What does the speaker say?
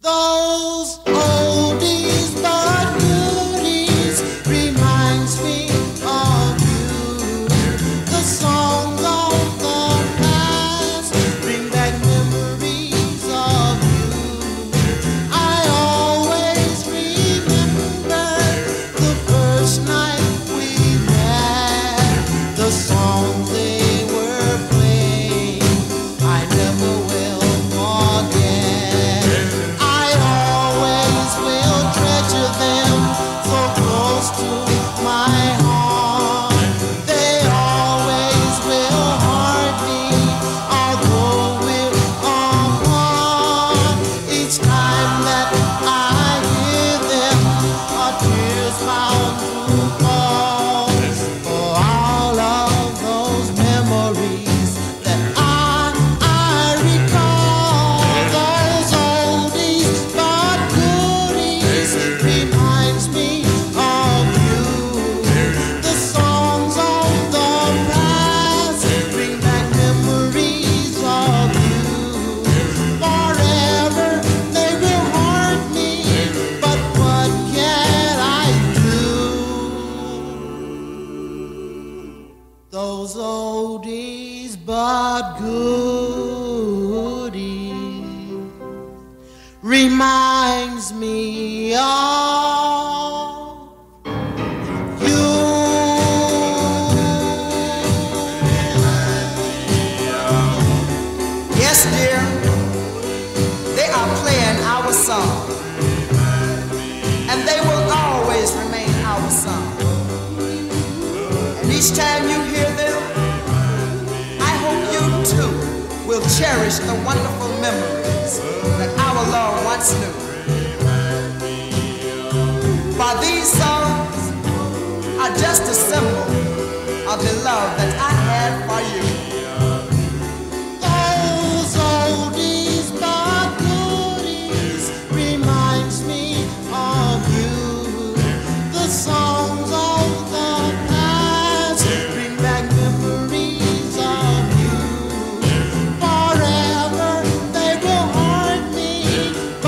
Those old Those oldies but goodies reminds me of you. Yes, dear, they are playing our song. will cherish the wonderful memories that our Lord once knew. For these songs are just a symbol of the love that